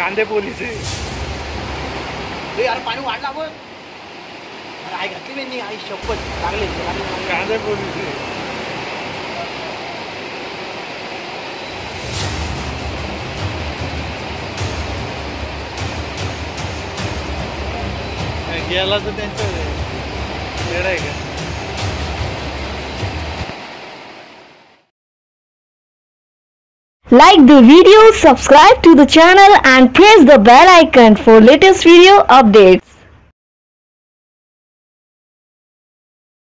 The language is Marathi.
कांदे पोलीस आहे ए, अरे पाणी वाढला बघ अरे आई घातली नाही आई शपथ. लागले लागले कांदे पोलीस आहे गेला तर त्यांचं वेळ आहे का? Like the video, subscribe to the channel and press the bell icon for latest video updates.